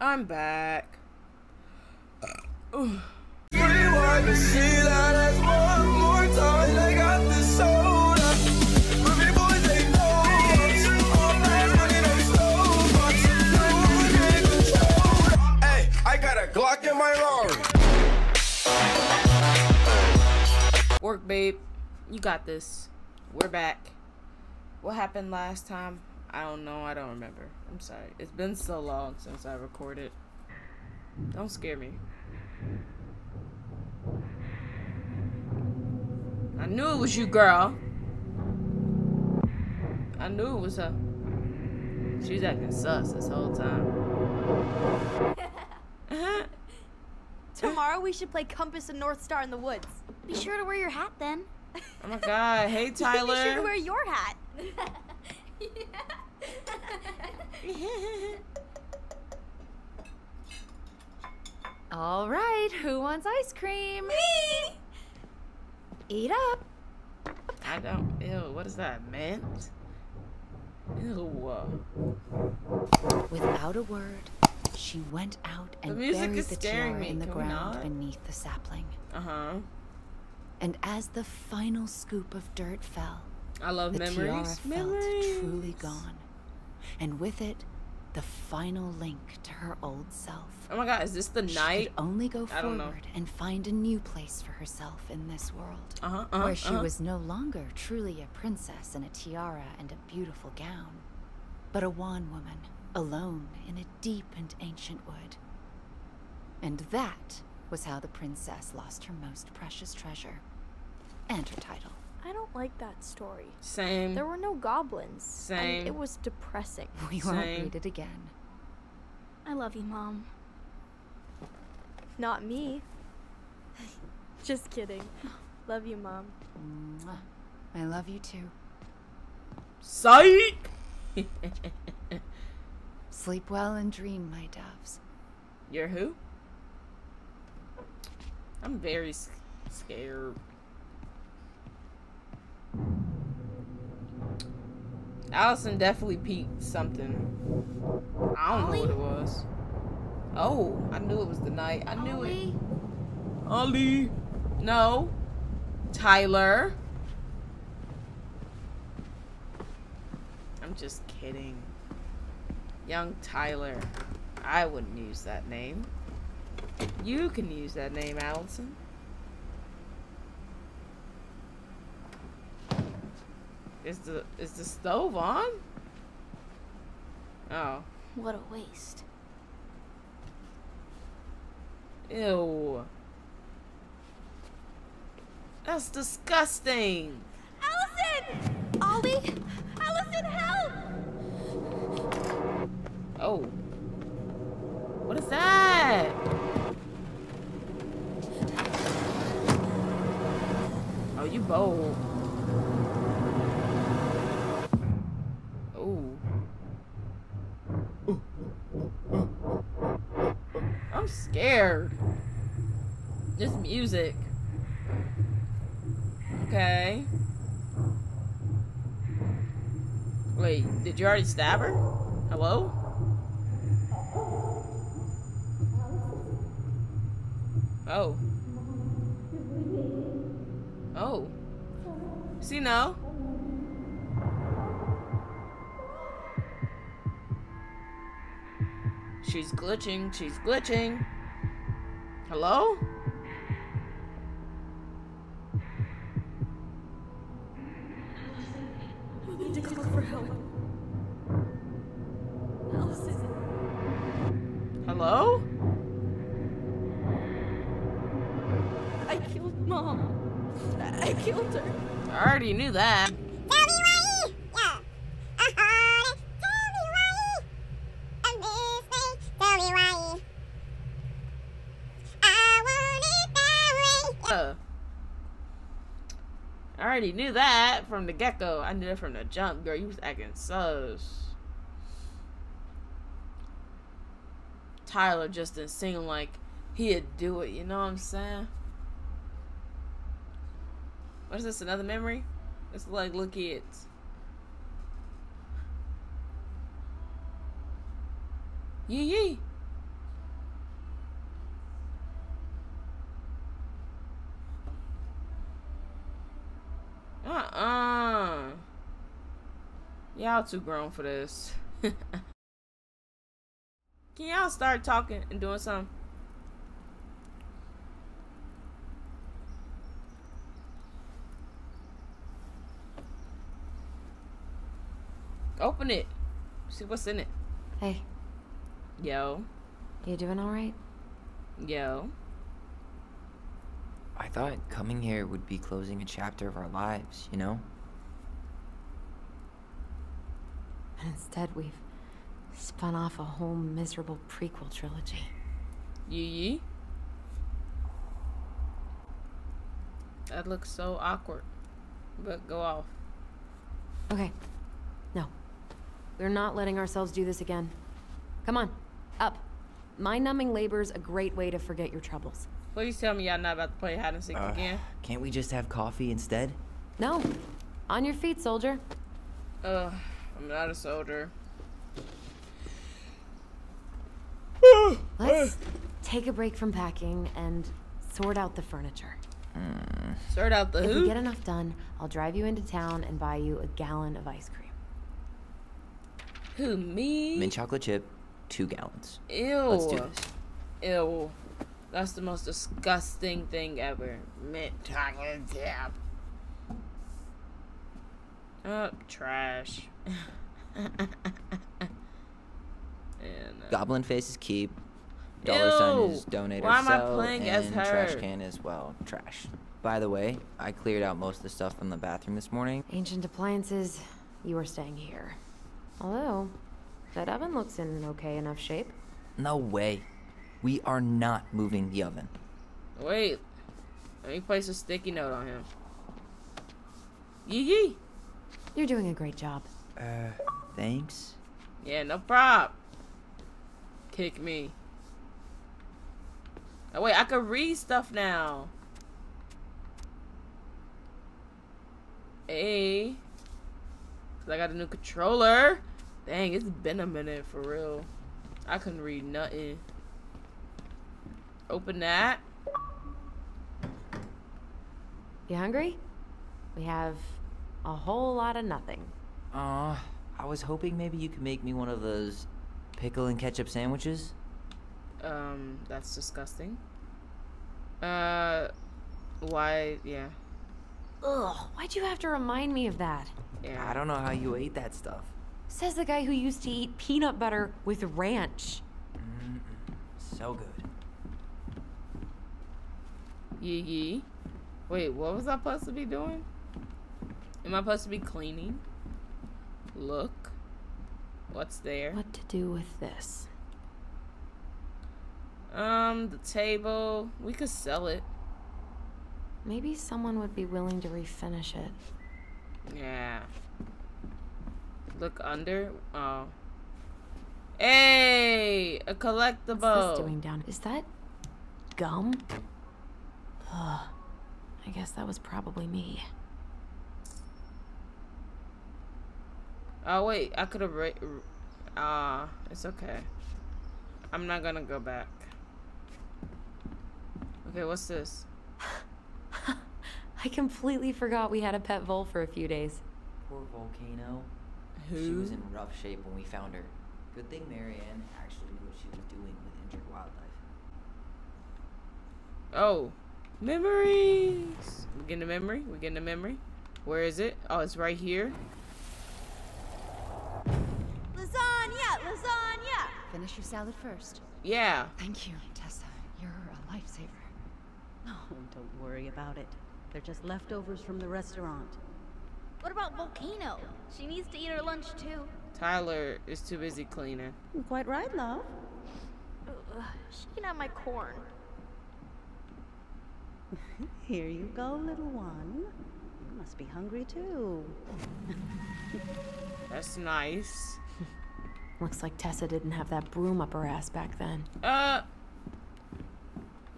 I'm back. Ugh. Glock in my Rari. Work, babe. You got this. We're back. What happened last time? I don't know. I don't remember. I'm sorry. It's been so long since I recorded. Don't scare me. I knew it was you, girl. I knew it was her. She's acting sus this whole time. Tomorrow we should play Compass and North Star in the woods. Be sure to wear your hat then. Oh my god. Hey, Tyler. Be sure to wear your hat. All right, who wants ice cream? Me! Eat up. I don't. Ew, what is that? Mint? Ew. Without a word, she went out The and music buried is the tiara me. in the Can ground beneath the sapling. Uh huh. And as the final scoop of dirt fell, I love the memories. tiara felt memories. truly gone. And with it, the final link to her old self. Oh my god, is this the She night? could only go I forward and find a new place for herself in this world. Uh huh. Uh-huh, where she uh-huh. was no longer truly a princess in a tiara and a beautiful gown, but a wan woman, alone in a deep and ancient wood. And that was how the princess lost her most precious treasure and her title. I don't like that story. Same. There were no goblins. Same. And it was depressing. We won't read it again. I love you, Mom. Not me. Just kidding. Love you, Mom. I love you too. Psych. Sleep well and dream, my doves. You're who? I'm very s- scared. Alyson definitely peeped something. I don't know what it was. Oh, I knew it was the night. I knew it. Ollie. No. Tyler. I'm just kidding. Young Tyler. I wouldn't use that name. You can use that name, Alyson. Is the is the stove on? Oh. What a waste. Ew. That's disgusting. Alyson! Ollie! Alyson, help! Oh. What is that? Oh, you bold. Oh. I'm scared. This music. Okay. Wait, did you already stab her? Hello? Oh. Oh. See now? She's glitching. She's glitching. Hello? We need to call for help. I already knew that. Uh, I already knew that from the get go. I knew that from the jump, girl. You was acting sus. Tyler just didn't seem like he'd do it, you know what I'm saying? What is this? Another memory? It's like look it. Yee yee. Uh-uh. Y'all too grown for this. Can y'all start talking and doing something? Open it. See what's in it. Hey, Yo. you doing all right? Yo. I thought coming here would be closing a chapter of our lives, you know? And instead, we've spun off a whole miserable prequel trilogy. Yee yee. That looks so awkward. But go off. Okay. No. We're not letting ourselves do this again. Come on, up. My numbing labor's a great way to forget your troubles. Please tell me y'all not about to play hide and seek Uh, again. Can't we just have coffee instead? No. On your feet, soldier. Ugh, I'm not a soldier. Let's take a break from packing and sort out the furniture. Sort out the If who? we get enough done, I'll drive you into town and buy you a gallon of ice cream. Who me? Mint chocolate chip, two gallons. Ew. Let's do this. Ew. That's the most disgusting thing ever. Mint chocolate chip. Oh, trash. and, uh, Goblin faces keep. Dollar sign is Ew. donate Why or am I sell, playing as and trash can as well trash. By the way, I cleared out most of the stuff from the bathroom this morning. Ancient appliances, you are staying here. Although, that oven looks in okay enough shape. No way. We are not moving the oven. wait. Let me place a sticky note on him. Yee yee. You're doing a great job. Uh, thanks. Yeah, no prob. Kick me. Oh wait, I can read stuff now. Hey. Cause I got a new controller. Dang, it's been a minute for real. I couldn't read nothing. Open that. You hungry? We have a whole lot of nothing. Aw, I was hoping maybe you could make me one of those pickle and ketchup sandwiches. Um, that's disgusting. Uh, why? Yeah, Ugh, why'd you have to remind me of that? yeah. I don't know how you ate that stuff. Says the guy who used to eat peanut butter with ranch. Mm, So good. Yee yee. Wait, what was I supposed to be doing? Am I supposed to be cleaning? Look. What's there? What to do with this? Um, the table. We could sell it. Maybe someone would be willing to refinish it. Yeah. Look under. Oh. Hey, a collectible. What's this doing down? Is that gum? Ugh. I guess that was probably me. Oh wait, I could have. Ah, uh, it's okay. I'm not gonna go back. Okay, what's this? I completely forgot we had a pet vole for a few days. Poor volcano. Who? She was in rough shape when we found her. Good thing Mary-Ann actually knew what she was doing with injured wildlife. Oh, memories. We getting a memory. We getting a memory. Where is it? Oh, it's right here. Lasagna! Lasagna! Finish your salad first. Yeah. Thank you, Tessa. You're a lifesaver. Oh, don't worry about it. They're just leftovers from the restaurant. What about Volcano? She needs to eat her lunch too. Tyler is too busy cleaning. Quite right, love. Ugh, she can have my corn. Here you go, little one. You must be hungry too. That's nice. Looks like Tessa didn't have that broom up her ass back then. Uh.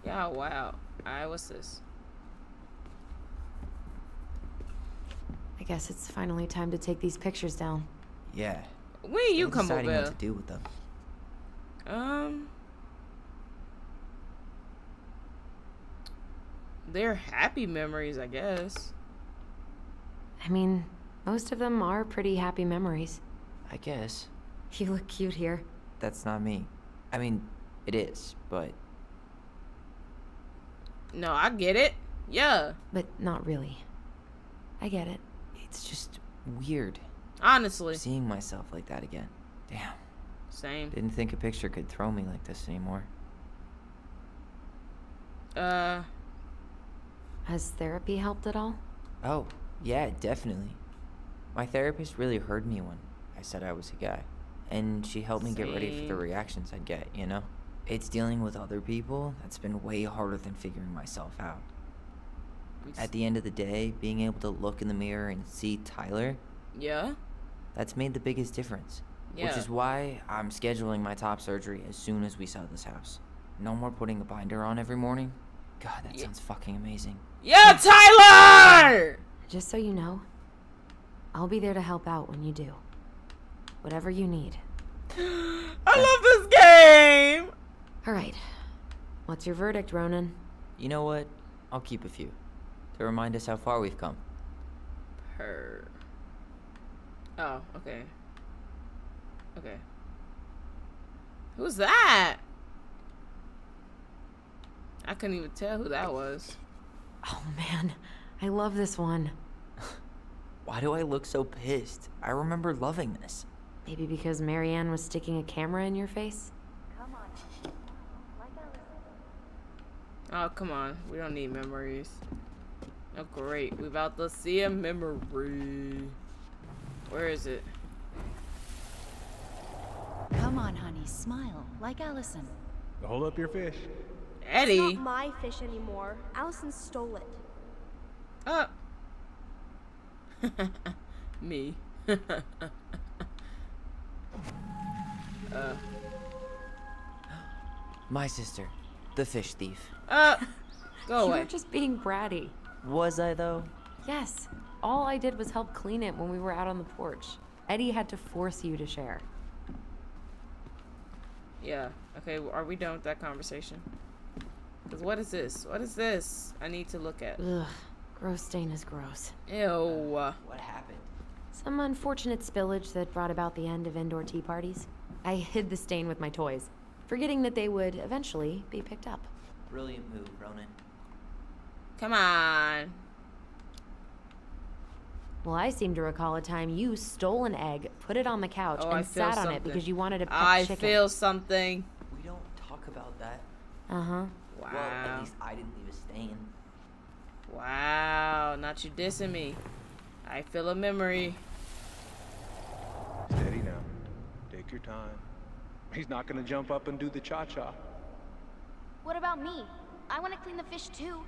Yeah. Wow. Alright. What's this? I guess it's finally time to take these pictures down. Yeah. When you still come deciding over? what to do with them. Um. They're happy memories, I guess. I mean, Most of them are pretty happy memories. I guess. You look cute here. That's not me. I mean, it is, but No, I get it. Yeah. But not really. I get it. it's just weird Honestly. seeing myself like that again. Damn. Same. Didn't think a picture could throw me like this anymore. Uh, Has therapy helped at all? Oh, yeah, definitely. My therapist really heard me when I said I was a guy. And she helped me get ready for the reactions I'd get, you know? It's dealing with other people that's been way harder than figuring myself out. At the end of the day, being able to look in the mirror and see Tyler, yeah. that's made the biggest difference. Yeah. Which is why I'm scheduling my top surgery as soon as we sell this house. No more putting a binder on every morning. God, that Yeah. sounds fucking amazing. Yeah, Tyler! Just so you know, I'll be there to help out when you do. Whatever you need. I love this game! All right. What's your verdict, Ronan? You know what? I'll keep a few. To remind us how far we've come. Her. Oh, okay. Okay. Who's that? I couldn't even tell who that was. Oh man, I love this one. Why do I look so pissed? I remember loving this. Maybe because Mary-Ann was sticking a camera in your face? Oh, come on. We don't need memories. Oh, great. We about to see a memory. Where is it? Come on, honey, smile, like Alyson. Hold up your fish. It's Eddie. not my fish anymore. Alyson stole it. Uh. Me. uh. My sister, the fish thief. Uh. Go You away. were just being bratty. Was I though? Yes. All I did was help clean it when we were out on the porch. Eddie had to force you to share. Yeah. Okay. Are we done with that conversation? Cause what is this? What is this? I need to look at. Ugh. Gross stain is gross. Ew. What happened? Some unfortunate spillage that brought about the end of indoor tea parties. I hid the stain with my toys, forgetting that they would eventually be picked up. Brilliant move, Ronan. Come on. Well, I seem to recall a time you stole an egg, put it on the couch, Oh, and feel sat on it because you wanted a pet I chicken. feel something. We don't talk about that. Uh huh. Wow. Well, at least I didn't leave a stain. Wow. Not you dissing me. I feel a memory. Steady now. Take your time. He's not gonna jump up and do the cha-cha. What about me? I want to clean the fish too.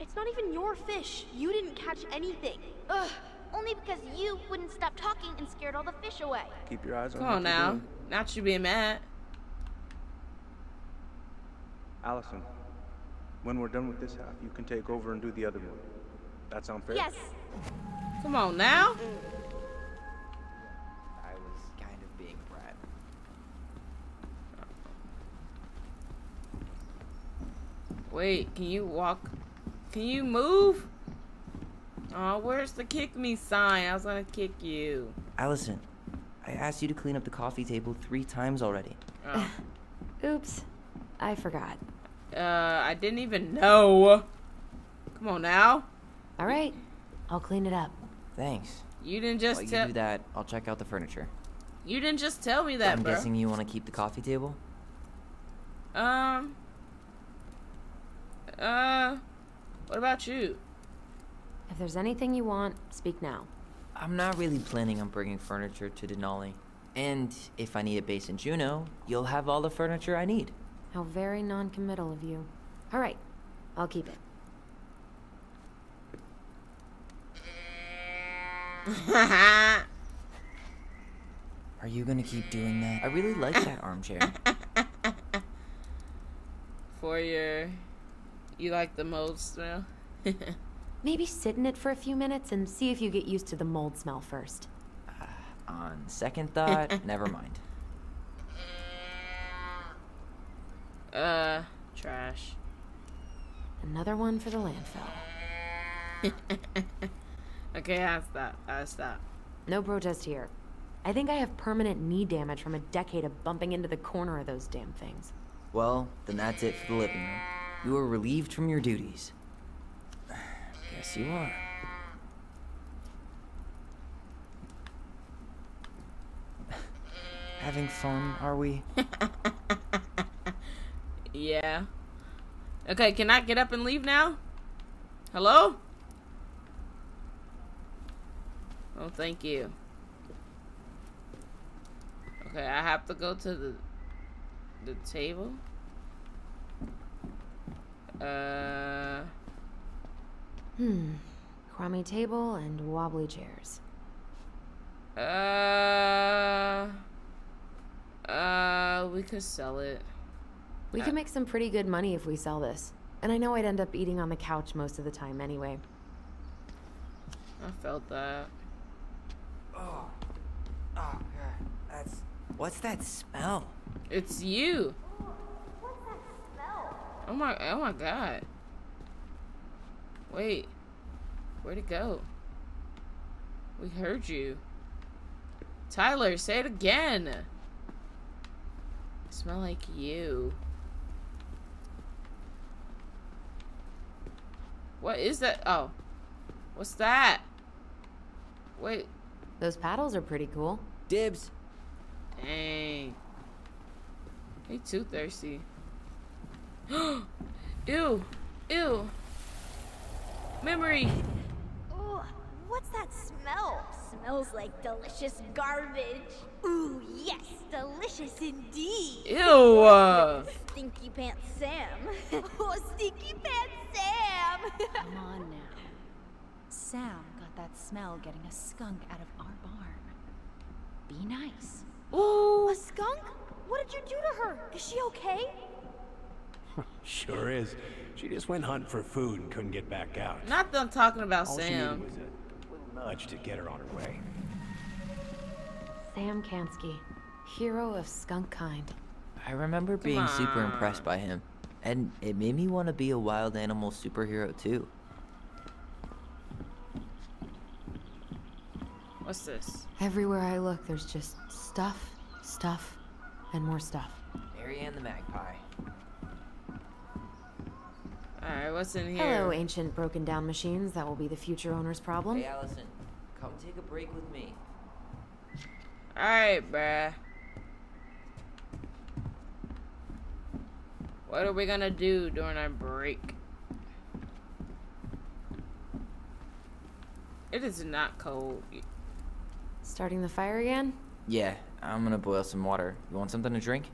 It's not even your fish. You didn't catch anything. Ugh. Only because you wouldn't stop talking and scared all the fish away. Keep your eyes on Come on now. doing. Not you being mad. Alyson, when we're done with this half, you can take over and do the other one. That sound fair? Yes. Come on now. I was kind of being a brat. Wait, can you walk? Can you move? Oh, where's the kick me sign? I was gonna kick you. Alyson, I asked you to clean up the coffee table three times already. Oh. Oops. I forgot. Uh, I didn't even know. Come on now. All right. I'll clean it up. Thanks. You didn't just While you tell. do that, I'll check out the furniture. You didn't just tell me that, I'm bro. guessing you want to keep the coffee table? Um. Uh. What about you? If there's anything you want, speak now. I'm not really planning on bringing furniture to Denali. And if I need a base in Juneau, you'll have all the furniture I need. How very non-committal of you. All right. I'll keep it. Are you gonna keep doing that? I really like that armchair. For your. You like the mold smell? Maybe sit in it for a few minutes and see if you get used to the mold smell first. On second thought, never mind. uh, trash. Another one for the landfill. Okay, I stop. I stop. No protest here. I think I have permanent knee damage from a decade of bumping into the corner of those damn things. Well, then that's it for the living room. You are relieved from your duties. Yes, you are. Having fun, are we? yeah. Okay, can I get up and leave now? Hello? Oh, thank you. Okay, I have to go to the the table. Uh. Hmm. Crummy table and wobbly chairs. Uh. Uh, we could sell it. We Uh, could make some pretty good money if we sell this. And I know I'd end up eating on the couch most of the time anyway. I felt that. Oh. Oh, God. That's. What's that smell? It's you. Oh my, oh my god. Wait. Where'd it go? We heard you. Tyler, say it again. Smell like you. What is that? Oh. What's that? Wait. Those paddles are pretty cool. Dibs. Dang. He too thirsty. Ew. Ew. Memory. Ooh, what's that smell? Smells like delicious garbage. Ooh, yes, delicious indeed. Ew. uh, Stinky Pants Sam. oh, Stinky Pants Sam. Come on now. Sam got that smell getting a skunk out of our barn. Be nice. Ooh. A skunk? What did you do to her? Is she okay? Sure is. She just went hunting for food and couldn't get back out. Not them talking about All she Sam. needed was a little nudge to get her on her way. Sam Kenzie, hero of skunk kind. I remember being super impressed by him. And it made me want to be a wild animal superhero too. What's this? Everywhere I look, there's just stuff, stuff, and more stuff. Mary-Ann the Magpie. Alright, what's in here? Hello, ancient broken down machines that will be the future owner's problem. Hey, Alyson. Come take a break with me. Alright, bruh. What are we gonna do during our break? It is not cold. Starting the fire again? Yeah, I'm gonna boil some water. You want something to drink?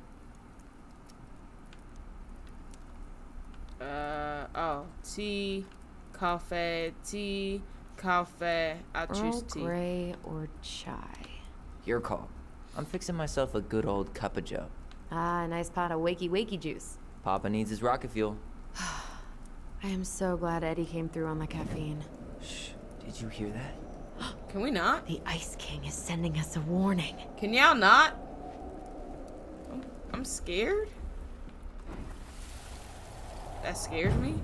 Uh, oh, tea, coffee, tea, coffee. I choose Earl tea. Grey or chai? Your call. I'm fixing myself a good old cup of joe. Ah, a nice pot of wakey wakey juice. Papa needs his rocket fuel. I am so glad Eddie came through on the caffeine. Shh. Did you hear that? Can we not? The Ice King is sending us a warning. Can y'all not? I'm, I'm scared. That scared me.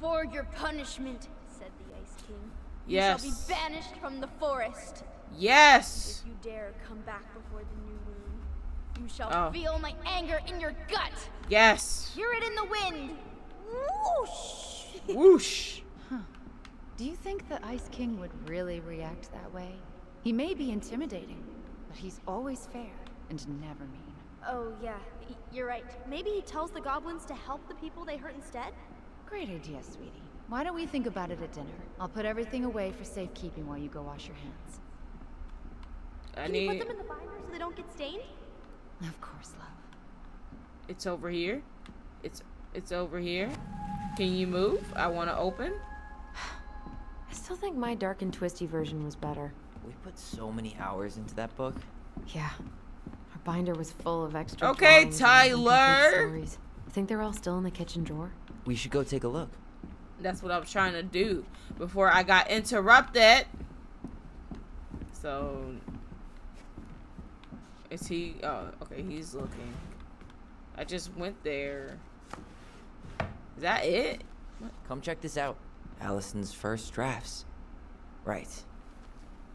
For your punishment, said the Ice King. Yes. You shall be banished from the forest. Yes. If you dare come back before the new moon, you shall Oh. feel my anger in your gut. Yes. Hear it in the wind. Whoosh. Whoosh. Do you think the Ice King would really react that way? He may be intimidating, but he's always fair and never mean. Oh, yeah, y- you're right. Maybe he tells the goblins to help the people they hurt instead? Great idea, sweetie. Why don't we think about it at dinner? I'll put everything away for safekeeping while you go wash your hands. I Can you put them in the binder so they don't get stained? Of course, love. It's over here. It's it's over here. Can you move? I want to open. I still think my dark and twisty version was better. We put so many hours into that book. Yeah. Our binder was full of extra Okay, drawings and incomplete Tyler. stories. Think they're all still in the kitchen drawer? We should go take a look. That's what I was trying to do before I got interrupted. So, is he? Oh, okay. He's looking. I just went there. Is that it? Come check this out. Alyson's first drafts. Right.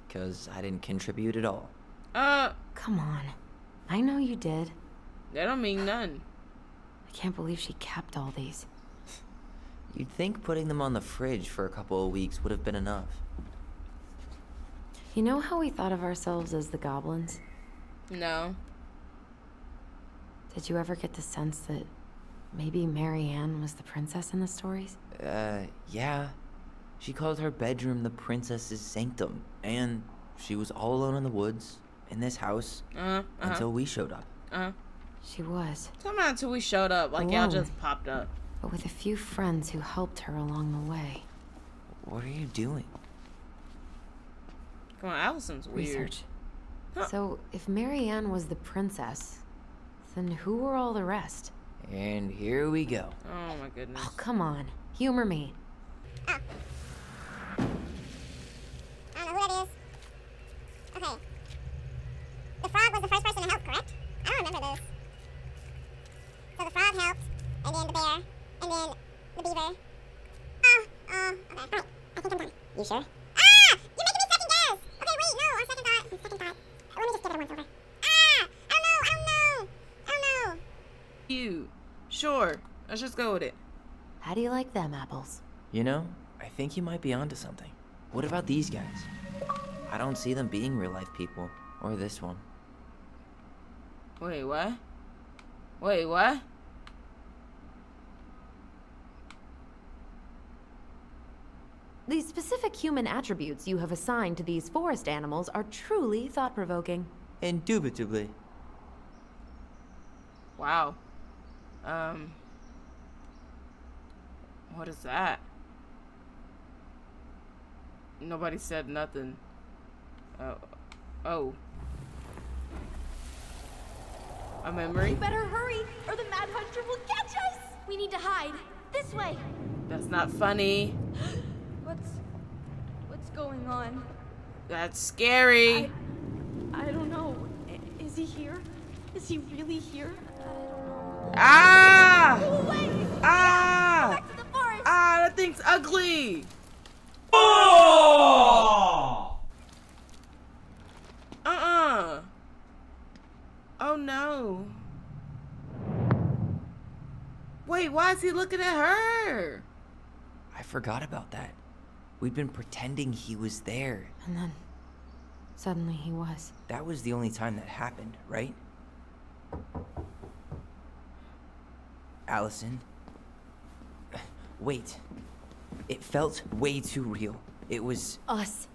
Because I didn't contribute at all. Uh, Come on. I know you did. that don't mean none. I can't believe she kept all these. You'd think putting them on the fridge for a couple of weeks would have been enough. You know how we thought of ourselves as the goblins? No. Did you ever get the sense that maybe Mary-Ann was the princess in the stories? Uh, yeah. She called her bedroom the princess's sanctum, and she was all alone in the woods, in this house, Uh, uh-huh. until we showed up. Uh, She was, somehow until we showed up, like y'all just popped up. but with a few friends who helped her along the way. What are you doing? Come on, Alyson's weird. Research. Huh. So, if Mary-Ann was the princess, then who were all the rest? And here we go. Oh my goodness. Oh, come on. Humor me. I don't know who that is. Okay. The frog was the first person to help, correct? I don't remember this. So the frog helped, and then the bear, and then the beaver. Oh, oh, okay. Right. I think I'm done. You sure? Ah! You're making me second guess! Okay, wait, no, on second thought. On second thought. Let me just give it a once over. Ah! I don't know, I don't know! I don't know! You. Sure. Let's just go with it. How do you like them apples? You know, I think you might be onto something. What about these guys? I don't see them being real life people, or this one. Wait, what? Wait, what? The specific human attributes you have assigned to these forest animals are truly thought provoking. Indubitably. Wow. Um. What is that? Nobody said nothing. Oh. Oh. A memory? Better hurry, or the Mad Hunter will catch us! We need to hide. This way! That's not funny. What's. What's going on? That's scary. I don't know. Is he here? Is he really here? Ah! Go away! Ah! Back to the forest! Ah, that thing's ugly. Oh! Uh-uh. Oh no. Wait, why is he looking at her? I forgot about that. We'd been pretending he was there. And then, suddenly he was. That was the only time that happened, right? Alyson? Wait. It felt way too real. It was. Us.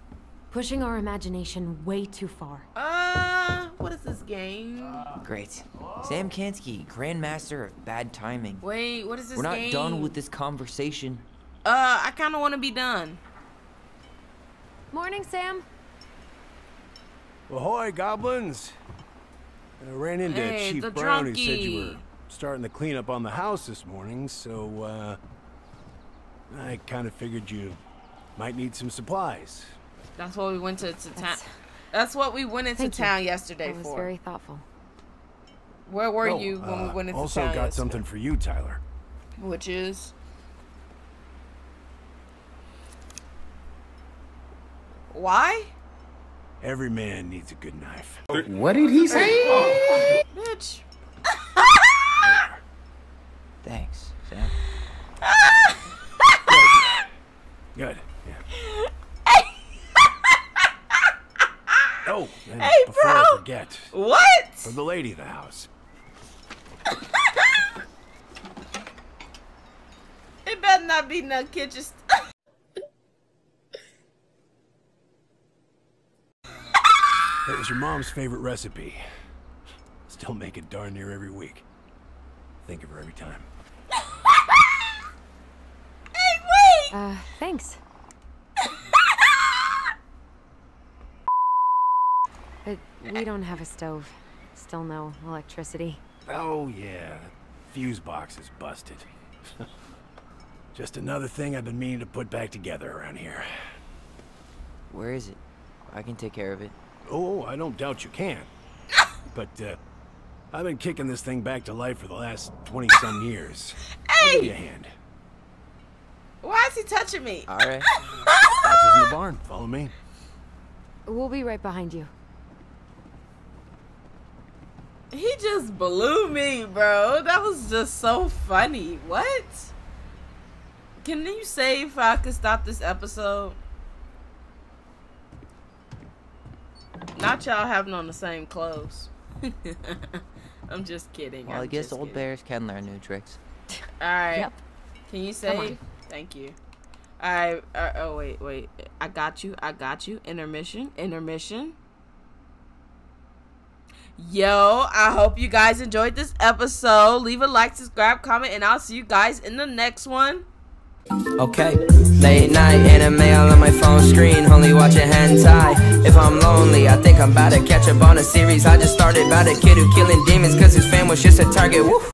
Pushing our imagination way too far. Uh, what is this game? Great. Sam Kenzie, Grandmaster of Bad Timing. Wait, what is this We're not game? done with this conversation. Uh, I kind of want to be done. Morning, Sam. Ahoy, goblins! I ran into Hey, Chief the Brown who said you were starting the cleanup on the house this morning, so, uh... I kind of figured you might need some supplies. That's what we went to, to town. That's- That's what we went into Thank you. town yesterday That was for. very thoughtful. Where were Oh, you when we uh, went into Also town Also got yesterday? something for you, Tyler. Which is why? Every man needs a good knife. What did he say? Bitch. Thanks, Sam. Good. Yeah. oh, and Hey, before bro! I forget, What? for the lady of the house. It better not be no kitchen. St- That was your mom's favorite recipe. Still make it darn near every week. Think of her every time. hey, wait. Uh, thanks. but we don't have a stove. Still no electricity. Oh, yeah. Fuse box is busted. Just another thing I've been meaning to put back together around here. Where is it? I can take care of it. Oh, I don't doubt you can. but, uh, I've been kicking this thing back to life for the last 20 some years. I'll give you a hand. why is he touching me? Alright. That's in the barn. Follow me. We'll be right behind you. He just blew me, bro. That was just so funny. What? Can you say if I could stop this episode? Not y'all having on the same clothes. I'm just kidding. Well, I'm I guess old kidding. bears can learn new tricks. All right. Yep. Can you say? Thank you. All right. Uh, oh wait, wait. I got you. I got you. Intermission. Intermission. Yo, I hope you guys enjoyed this episode. Leave a like, subscribe, comment, and I'll see you guys in the next one. Okay, late night anime all on my phone screen, only watching hentai. If I'm lonely, I think I'm about to catch up on a series I just started about a kid who killing demons cause his fam was just a target. Woo.